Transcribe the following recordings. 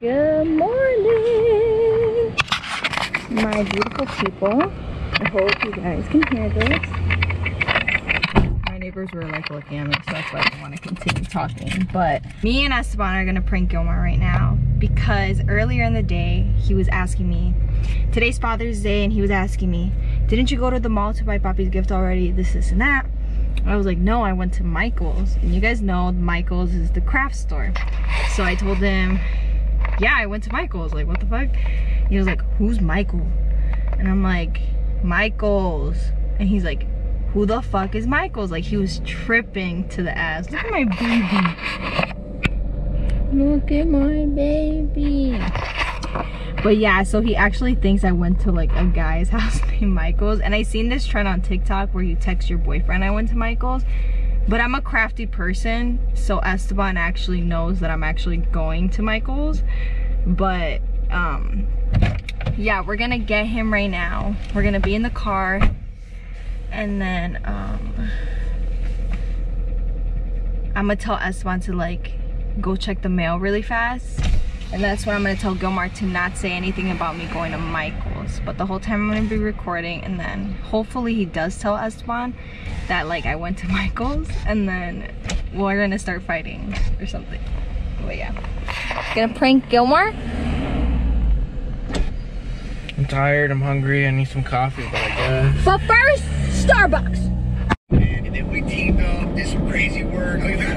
Good morning, my beautiful people. I hope you guys can hear this. My neighbors were like looking at me, so that's why I want to continue talking. But me and Esteban are gonna prank Gilmar right now because earlier in the day, he was asking me, today's Father's Day, and he was asking me, didn't you go to the mall to buy Poppy's gift already? This, this, and that. I was like, no, I went to Michael's. And you guys know Michael's is the craft store. So I told him, yeah, I went to Michael's. Like, what the fuck? He was like, who's Michael? And I'm like, Michael's. And he's like, who the fuck is Michael's? Like, he was tripping to the ass. Look at my baby. Look at my baby. But yeah, so he actually thinks I went to like a guy's house named Michael's. And I seen this trend on TikTok where you text your boyfriend I went to Michael's. But I'm a crafty person, so Esteban actually knows that I'm actually going to Michael's. But um yeah, we're gonna get him right now. We're gonna be in the car and then um I'm gonna tell Esteban to like go check the mail really fast. And that's when I'm gonna tell Gilmar to not say anything about me going to Michael's. But the whole time I'm gonna be recording and then hopefully he does tell Esteban that like I went to Michael's and then we're gonna start fighting or something. But yeah. Gonna prank Gilmar? I'm tired, I'm hungry, I need some coffee, but I guess. But first, Starbucks! And then we teamed up, did some crazy work.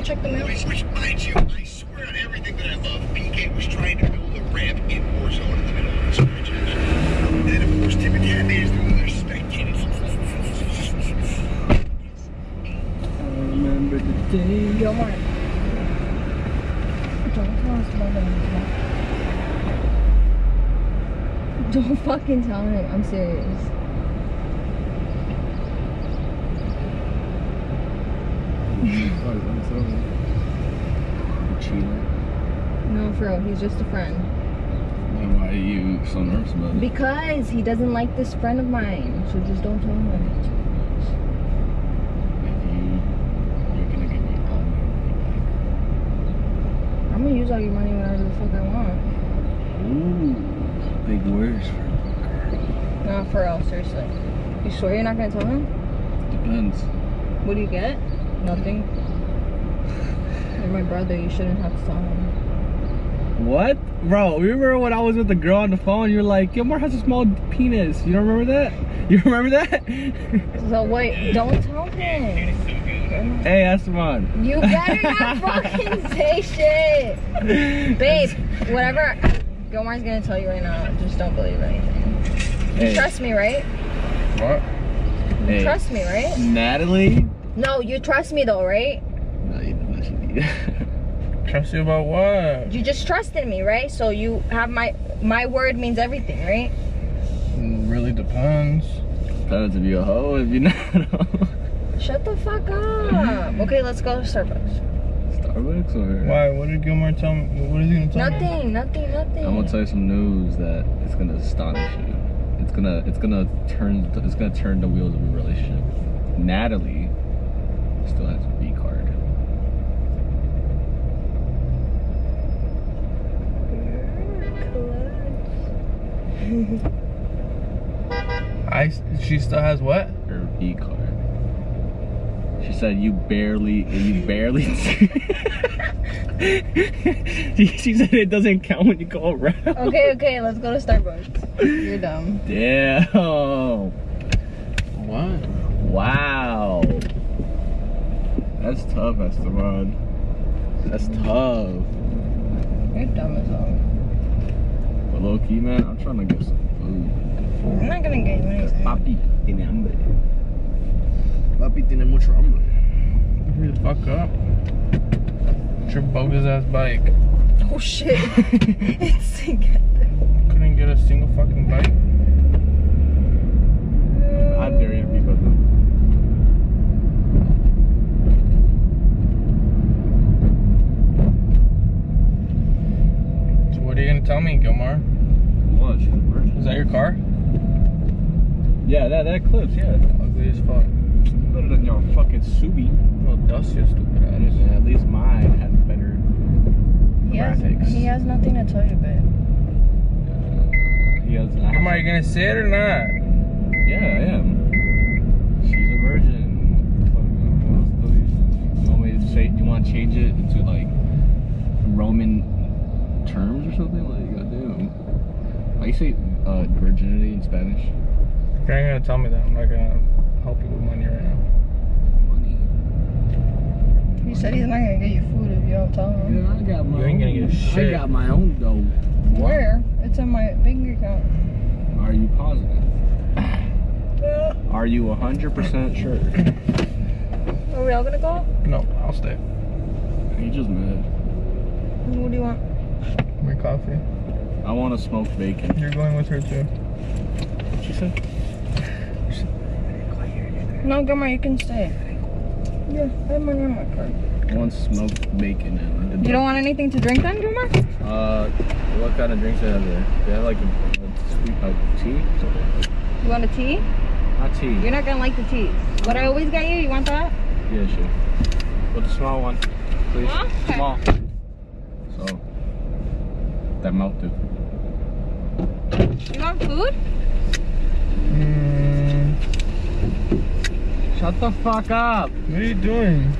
go check the mail? Which, which, mind you, I swear on everything that I love, PK was trying to build a ramp in Warzone in the middle of the scrimmage. And then, of course, Tim and Tad made us do another spectated. I remember the day. Gilmar. Don't tell Esteban that Don't fucking tell me. I'm serious. No, for real. He's just a friend. Why are you so nervous about it? Because he doesn't like this friend of mine. So just don't tell him. You, you're gonna give me all my money I'm gonna use all your money whenever the fuck I want. Ooh, big words for No, for real. Seriously. You sure you're not gonna tell him? depends. What do you get? Nothing. You're my brother. You shouldn't have him. What? Bro, remember when I was with the girl on the phone? You were like, Gilmar has a small penis. You don't remember that? You remember that? So wait, don't tell him. hey, Esteban. You better not fucking say shit. Babe, whatever Gilmar's gonna tell you right now, just don't believe anything. You Hey. trust me, right? What? You Hey. trust me, right? Natalie? No, you trust me though, right? No, you know what you need. Trust you about what? You just trusted me, right? So you have my my word means everything, right? Mm, really depends. Depends if you're a hoe, if you're not a hoe. Shut the fuck up. Okay, let's go to Starbucks. Starbucks or? Why? What did Gilmar tell me? What is he gonna tell me? Nothing, nothing, nothing. I'm gonna tell you some news that it's gonna astonish you. It's gonna it's gonna turn it's gonna turn the wheels of a relationship. Natalie still has a B card. I. She still has what? Her B card. She said you barely you barely she, she said it doesn't count when you go around. Okay, okay, let's go to Starbucks. You're dumb. Damn. What? Wow. That's tough, Esteban. That's tough. You're dumb as hell. But low key, man, I'm trying to get some food. I'm not gonna get you anything. Papi tiene hambre. Papi tiene mucho hambre. Hurry the fuck up. It's your bogus ass bike. Oh shit. it's together. Couldn't get a single fucking bike. didn't tell me, Gilmar. What? Is that your car? Yeah, that that clips. Yeah. Ugly as fuck. Better than your fucking Subi. Well, dust your stupid ass. Yeah, at least mine had better he graphics. Has, he has nothing to tell you, babe. Uh, he has. Come on, you gonna say it or not? Yeah, I am. She's a virgin. Always say, do you want to change it into like Roman terms or something? Like, goddamn. How you say uh, virginity in Spanish? If you're not gonna tell me that, I'm not gonna help you with money right now. Money. He said he's not gonna get you food if you don't tell him. Yeah, I got my. You ain't gonna own. get shit. I got my own dough. Where? It's in my bank account. Are you positive? Are you 100% sure? Are we all gonna go? No, I'll stay. You just mad. What do you want? My coffee. I want to smoke bacon. You're going with her too. what She said. No, Grandma, you can stay. Yeah, I have money on my card. I want smoked bacon and. You don't want anything to drink then, Grandma? Uh, what kind of drinks they have there? They have like a, a sweet uh, tea. You want a tea? Not tea. You're not gonna like the teas. What I always get you, you want that? Yeah, sure. But the small one, please. Huh? Okay. Small. So. That mouth do. You want food? Mm, Shut the fuck up. what are you doing?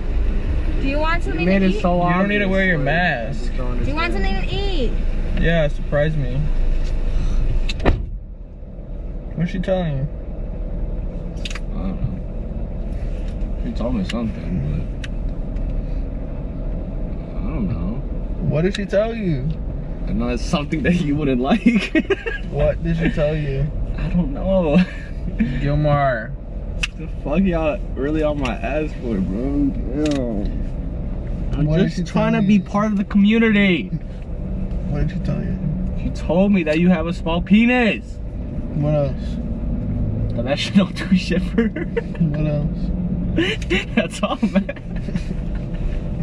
Do you want You something made to it eat? so You don't need to wear your mask. Do you want something to eat? Yeah, surprise me. What's she telling you? I don't know. She told me something, but I don't know. What did she tell you? I know it's something that you wouldn't like. What did she tell you? I don't know. Gilmar. the fuck y'all really on my ass for, bro? Damn. I'm What just trying to be part of the community. What did she tell you? She told me that you have a small penis. What else? That that shit don't do shit for her. What else? That's all, man.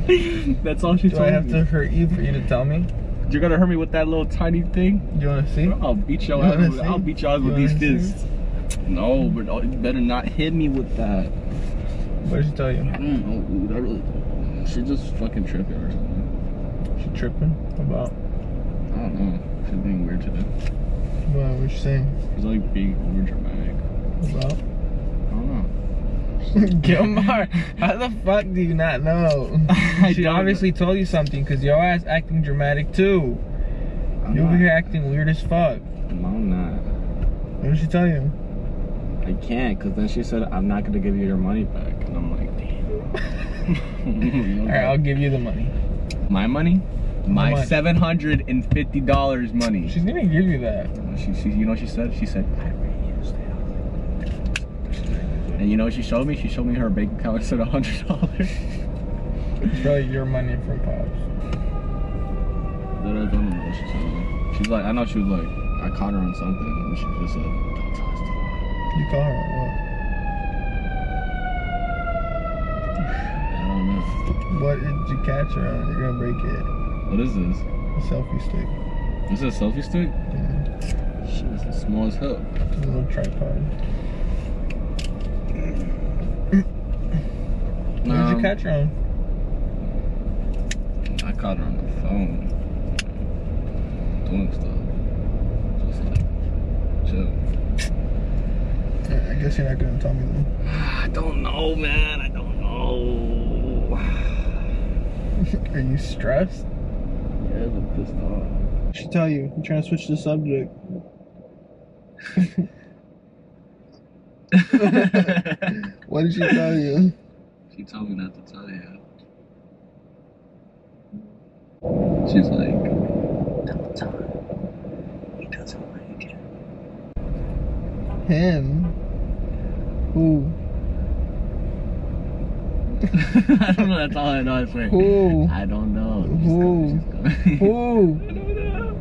That's all she Do told I have me. to hurt you for you to tell me? You're gonna hurt me with that little tiny thing? You wanna see? I'll beat y'all. I'll beat y'all You with these fists. No, but you better not hit me with that. What did she tell you? I don't know, dude. I really. She just fucking tripping or something. She tripping about I don't know. She's being weird today. what was she saying? She's like being over dramatic. About I don't know. Gilmar, how the fuck do you not know? She obviously told you something because your ass acting dramatic too. I'm You over here acting weird as fuck. No, I'm not. What did she tell you? I can't, because then she said, I'm not going to give you your money back. And I'm like, damn. Alright, I'll give you the money. My money? My much? $750 money. She's gonna give you that. She, she, you know what she said? She said, I already used it. And you know what she showed me? She showed me her bank account. Said $100. It's probably your money from Pops. That I don't know what she told me. She's like, I know she was like, I caught her on something. And she just said, don't tell us. You caught her on I don't know. what? What did you catch her on? You're gonna break it. What is this? A selfie stick. Is a selfie stick? Yeah. Shit, this is small as hell. A little tripod. What did Um, you catch her on? I caught her on the phone. Doing stuff. Just like, chill. I guess you're not gonna tell me then. I don't know, man. I don't know. Are you stressed? Yeah, I'm pissed off. What she tell you? I'm trying to switch the subject. What did she tell you? She told me not to tell you. She's like, don't tell him. He doesn't like it. Him? Who? I don't know. That's all I know. I swear. Who? I don't know. Who? She's coming. Who? I don't know.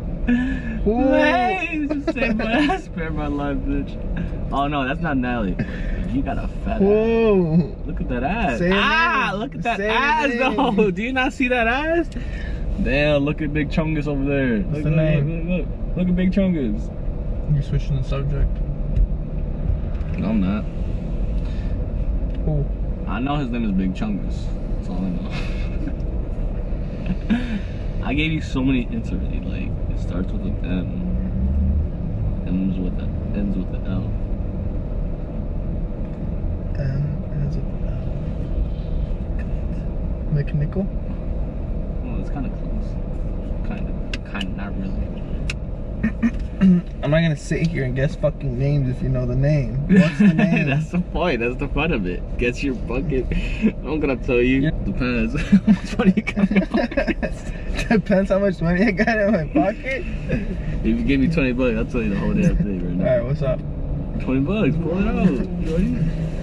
Who? Hey, just say my spare my life, bitch. Oh no, that's not Nelly. You got a fat ass. Look at that ass. Say ah, look at that Say ass though. Do you not see that ass? Damn, look at Big Chungus over there. What's look, the look, name? Look, look, look at Big Chungus. You're switching the subject. No, I'm not. Who? I know his name is Big Chungus. That's all I know. I gave you so many hints already. Like it starts with an M, ends with an, ends with an L. And has it mechanical? Well, it's kind of close. Kind of, kind of, not really. I'm not gonna sit here and guess fucking names if you know the name. What's the name? That's the point. That's the fun of it. Guess your bucket. I'm gonna tell you. Yeah. Depends. Which one you got in pocket? Depends how much money I got in my pocket. If you give me 20 bucks, I'll tell you the whole damn thing right now. Alright, what's up? 20 bucks, pull it out.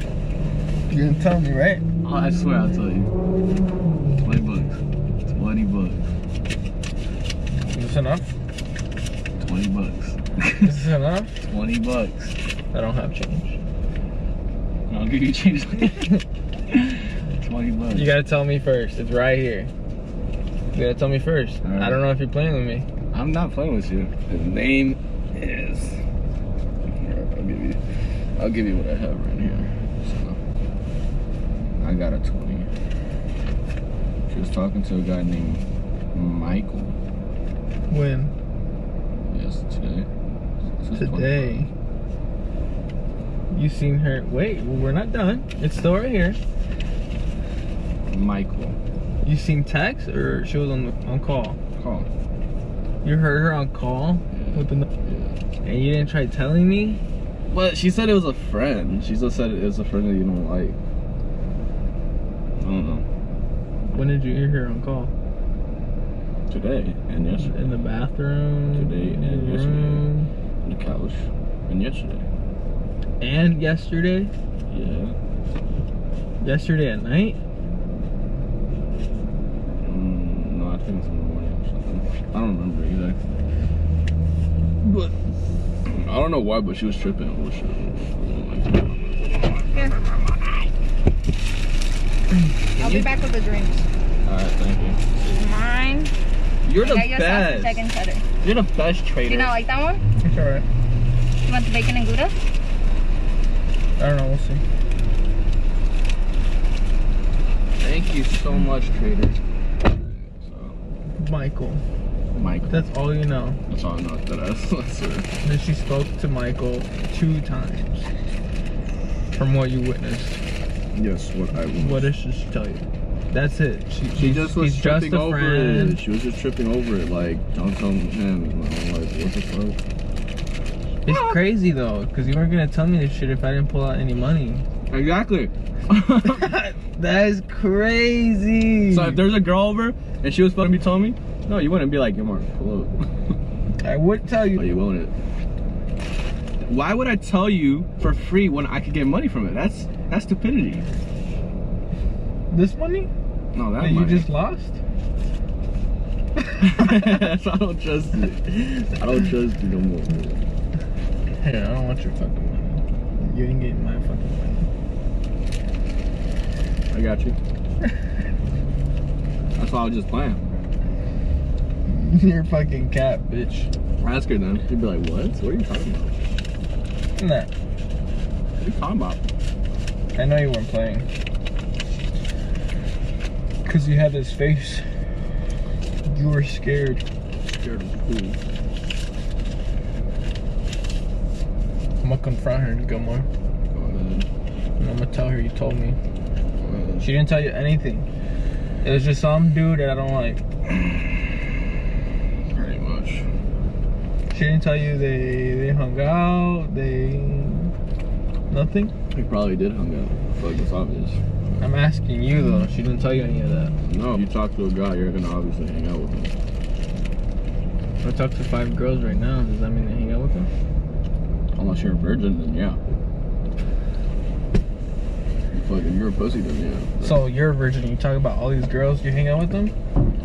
You're gonna tell me, right? Oh, I swear I'll tell you. 20 bucks. 20 bucks. Is this enough? 20 bucks. Is this enough? 20 bucks. I don't have change. I'll give you change. 20 bucks. You gotta tell me first. It's right here. You gotta tell me first. Alright. I don't know if you're playing with me. I'm not playing with you. His name is. I'll give you. I'll give you what I have right I got a 20. She was talking to a guy named Michael. When? Yes, today. Today. You seen her? Wait, we're not done. It's still right here. Michael. You seen text or she was on the, on call? Call. You heard her on call Yeah. the Yeah. and you didn't try telling me. But she said it was a friend. She just said it was a friend that you don't like. I don't know. When did you hear her on call? Today and yesterday. In the bathroom. Today and in the yesterday. room, On the couch. And yesterday. And yesterday. Yeah. Yesterday at night. Mm, no, I think it's in the morning or something. I don't remember either. But I don't know why, but she was tripping over shit. Here. I'll be back with the drinks. Alright, thank you. Mine. You're the I got your sausage, best. egg, and cheddar. You're the best trader. Do you not like that one? It's alright. You want the bacon and gouda? I don't know. We'll see. Thank you so much, trader. So, Michael. Michael. That's all you know. That's all I know. That ass. That's it. That she spoke to Michael two times. From what you witnessed. Yes, what I was. What did she tell you? That's it. She, She just was tripping just a over friend. it. She was just tripping over it. Like, don't tell him. Know, like, what the fuck? It's crazy though, because you weren't gonna tell me this shit if I didn't pull out any money. Exactly. that is crazy. so if there's a girl over and she was supposed to be telling me, no, you wouldn't be like, yo, Mark, pull up. I would tell oh, you. you wouldn't. Why would I tell you for free when I could get money from it? That's that's stupidity. This money No, that that you just lost? I don't trust it. I don't trust you no more. Here, I don't want your fucking money. You ain't getting my fucking money. I got you. That's why I was just playing. You're fucking cat, bitch. Ask her then. She'd be like, what? What are you talking about? Nah, What are you talking about? I know you weren't playing. Cause you had this face. You were scared. Scared of who? I'm gonna confront her Gilmar. Go ahead. And I'm gonna tell her you told me. She didn't tell you anything. It was just some dude that I don't like. Pretty much. She didn't tell you they they hung out. They nothing. He probably did hung out. Like, it's obvious. I'm asking you though. She didn't tell you any of that. No, if you talk to a guy, you're gonna obviously hang out with him. I talked to five girls right now. Does that mean they hang out with them? Unless you're a virgin, then yeah. Fuck, if you're a pussy, then yeah. So you're a virgin. You talk about all these girls. You hang out with them,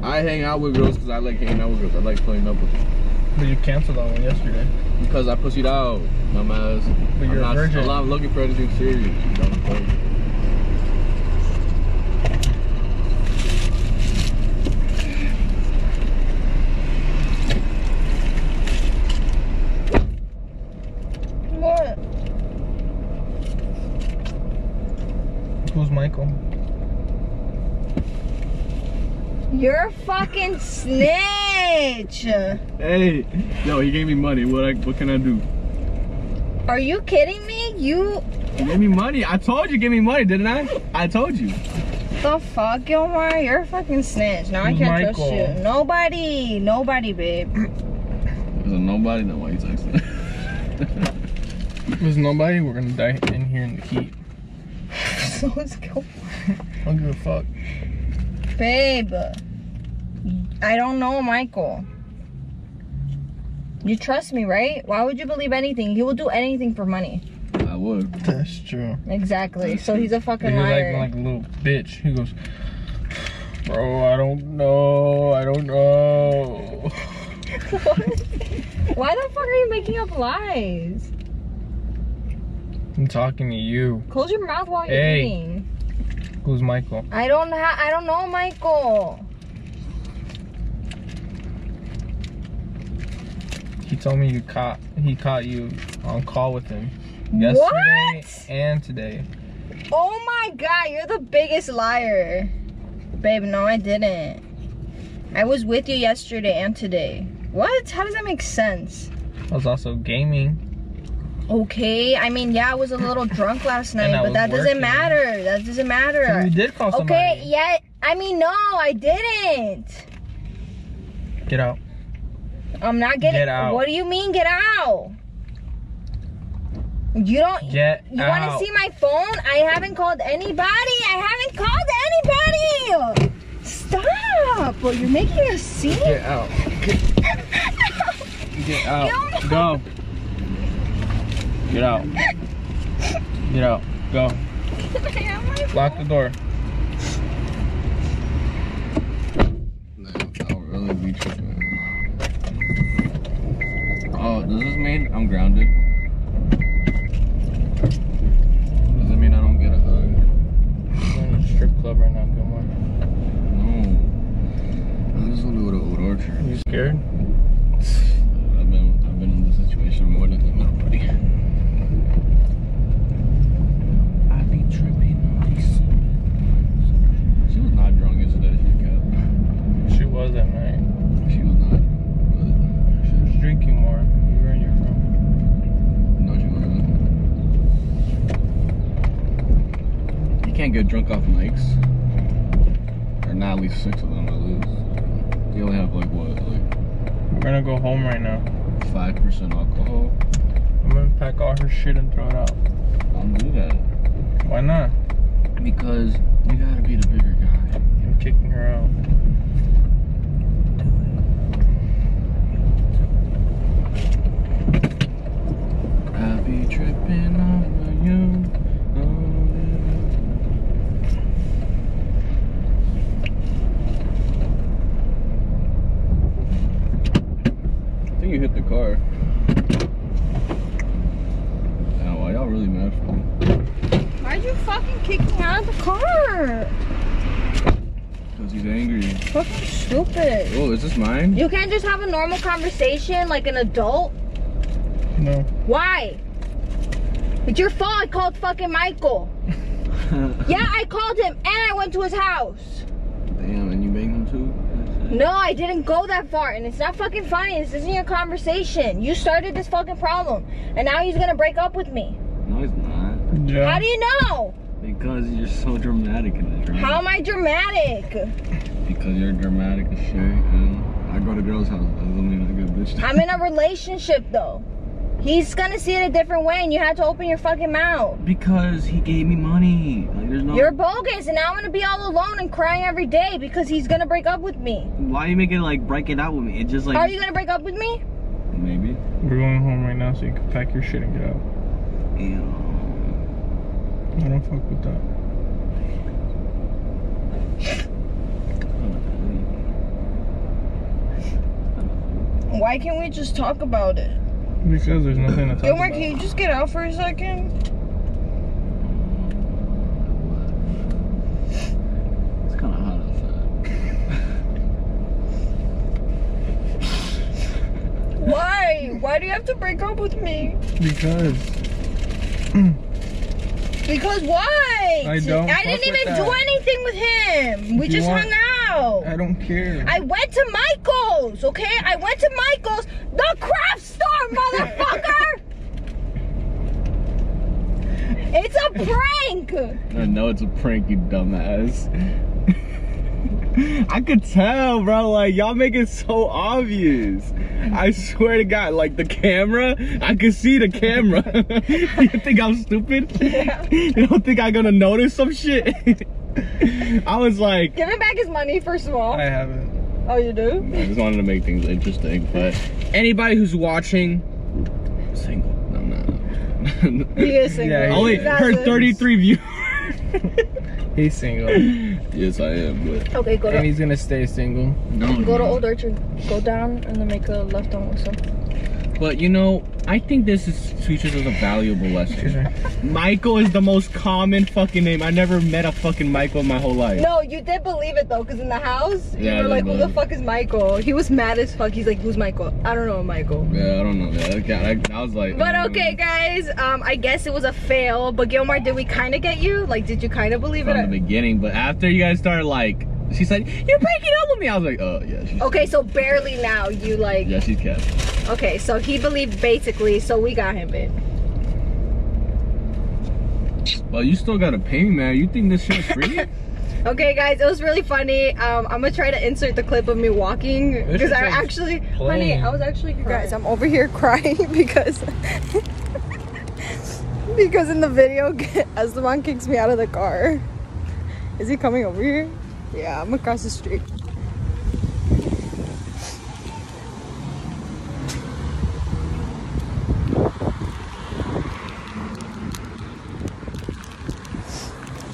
I hang out with girls because I like hanging out with girls. I like playing up with them. But you canceled that one yesterday. Because I pussied out, dumbass. But I'm you're a not, virgin. I'm looking for anything serious. you dumb fuck. What? Who's Michael? You're a fucking snitch. Hey, yo, he gave me money. What I, what can I do? Are you kidding me? You He gave me money. I told you, give me money, didn't I? I told you. the fuck, Gilmar? You're a fucking snitch. Now I can't trust you. Nobody, nobody, babe. There's a nobody. No, why you texting? There's nobody, we're gonna die in here in the heat. so is Gilmar. I don't give a fuck. Babe, I don't know Michael. You trust me, right? Why would you believe anything? He will do anything for money. I would. That's true. Exactly. So he's a fucking He's like, liar. like a little bitch. He goes, Bro, I don't know. I don't know. Why the fuck are you making up lies? I'm talking to you. Close your mouth while you're Hey. eating. Who's Michael? I don't ha- I don't know Michael. He told me you caught he caught you on call with him yesterday What? and today. Oh my god, you're the biggest liar. Babe, no I didn't. I was with you yesterday and today. What? How does that make sense? I was also gaming. Okay, I mean, yeah, I was a little drunk last night, but that doesn't matter. That doesn't matter You did call somebody. Okay, yeah, I mean, no, I didn't. Get out. I'm not getting. Get out. What do you mean, get out? You don't. Get You want to see my phone? I haven't called anybody. I haven't called anybody. Stop! Well, you're making a scene. Get out. Get out. Go. Get out. Get out. Go. Lock the door. Oh, does this mean I'm grounded? Does it mean I don't get a hug? We're in a strip club right now, Gilmar. No. I just want to go to Old Orchard. You scared? I've been I've been in this situation more than enough, buddy. I be tripping on these. She was not drunk yesterday. She kept. She was at night. She was not. But She was drinking more. You were in your room. no, she wasn't. You can't get drunk off mics. Or not at least six of them at least. You only have like what, like We're gonna go home right now. five I'm gonna pack all her shit and throw it out. Don't do that. Why not? Because you gotta be the bigger guy. I'm kicking her out. I be tripping over you. I think you hit the car. Now, why y'all really mad for me? Why'd you fucking kick me out of the car? Because he's angry. Fucking stupid. Oh, is this mine? You can't just have a normal conversation like an adult. No. Why? It's your fault. I called fucking Michael. Yeah, I called him and I went to his house. Damn, and you banged him too? No, I didn't go that far, and it's not fucking funny. This isn't your conversation. You started this fucking problem, and now he's gonna break up with me. No, he's not. Yeah. How do you know? Because you're so dramatic in the drama. How am I dramatic? Because you're dramatic as shit, and I go to girls' house. That doesn't mean I get bitched. I'm in a relationship though. He's gonna see it a different way, and you have to open your fucking mouth. Because he gave me money. Like, there's no. You're bogus, and now I'm gonna be all alone and crying every day because he's gonna break up with me. Why are you making like break it out with me? It just like. Are you gonna break up with me? Maybe. We're going home right now so you can pack your shit and get out. Ew. I don't fuck with that. Why can't we just talk about it? Because there's nothing to talk Gilmar, about. can you just get out for a second? It's kind of hot outside. Why? Why do you have to break up with me? Because Because why? I don't I didn't even do anything with him. We If just hung out. I don't care. I went to Michael's, okay? I went to Michael's, the craft store, motherfucker! it's a prank! I know it's a prank, you dumbass. I could tell, bro. Like y'all make it so obvious. I swear to God, like the camera, I could see the camera. you think I'm stupid? Yeah. You don't think I'm gonna notice some shit? I was like, Give him back his money, first of all. I haven't. Oh, you do? I just wanted to make things interesting. But anybody who's watching, single. No, no, no. He is single. Yeah, he Only. Her 33 views. He's single. yes, I am. But Okay, go and to he's gonna stay single. no, go to. Old Orchard. Go down and then make a left on Wilson. But you know, I think this is teaches us a valuable Excuse lesson. me. Michael is the most common fucking name. I never met a fucking Michael in my whole life. No, you did believe it though, because in the house, Yeah, I you were like, who the it. fuck is Michael? He was mad as fuck. He's like, who's Michael? I don't know Michael. Yeah, I don't know. Yeah, okay, I, I was like. But mm. okay, guys, um, I guess it was a fail. But Gilmar, did we kind of get you? Like, did you kind of believe it? From the beginning, but after you guys started like, she said, "You're breaking up with me." I was like, "Oh yeah." She's, Okay, so barely now you like. Yeah, she's kept. Okay, so he believed basically, so we got him in. Well, you still gotta pay me, man. You think this shit's free? Okay, guys, it was really funny. Um, I'm gonna try to insert the clip of me walking because I actually, honey. I was actually. Guys, I'm over here crying because because in the video, as the Esteban kicks me out of the car. Is he coming over here? Yeah, I'm across the street.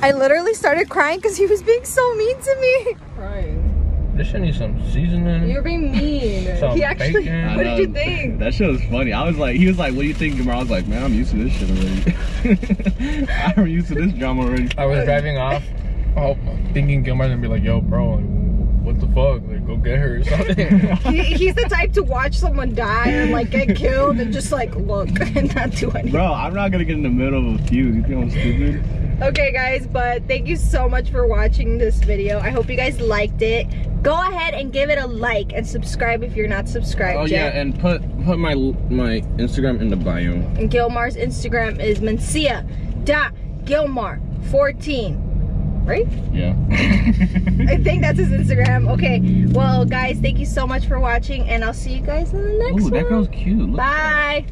I literally started crying because he was being so mean to me. Crying. This shit needs some seasoning. You're being mean. Some he actually. bacon. I What did you think? That shit was funny. I was like, he was like, "What do you think, Jamal?" I was like, "Man, I'm used to this shit already. I'm used to this drama already." I was driving off, oh, thinking Gilmar's gonna be like, "Yo, bro, like, what the fuck? Like, go get her or something." he, he's the type to watch someone die and like get killed and just like look and not do anything. Bro, I'm not gonna get in the middle of a feud. You think I'm stupid? Okay, guys, but thank you so much for watching this video. I hope you guys liked it. Go ahead and give it a like and subscribe if you're not subscribed Oh yeah, and put put my my Instagram in the bio. And Gilmar's Instagram is Mencia dot Gilmar 14. Right? Yeah. I think that's his Instagram. Okay. Well, guys, thank you so much for watching, and I'll see you guys in the next Ooh, one. that girl's cute. Look. Bye.